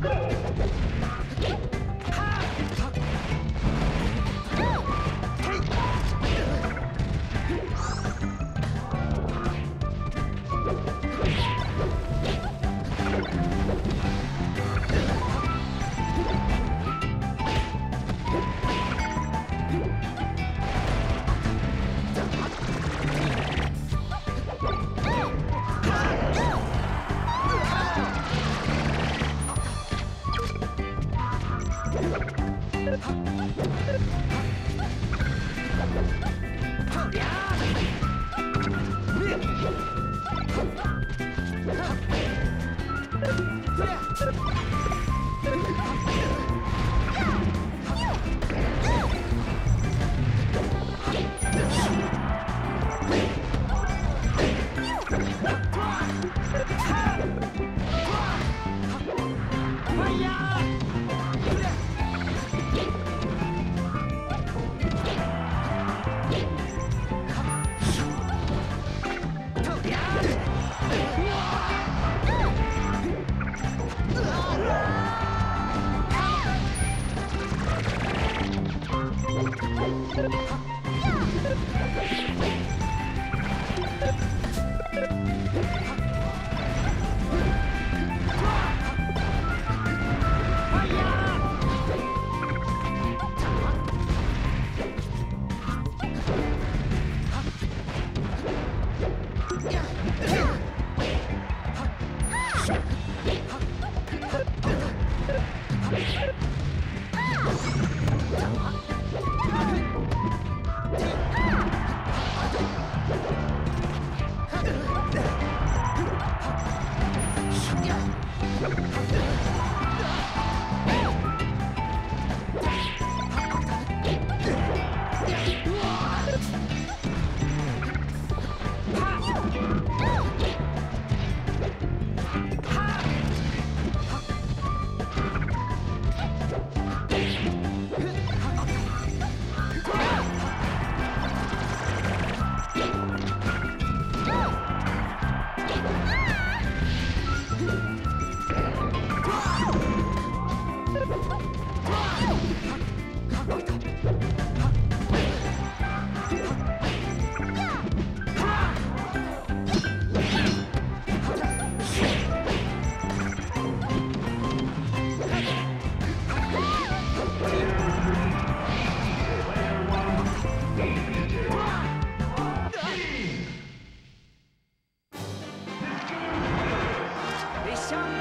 Go! Yeah. Sean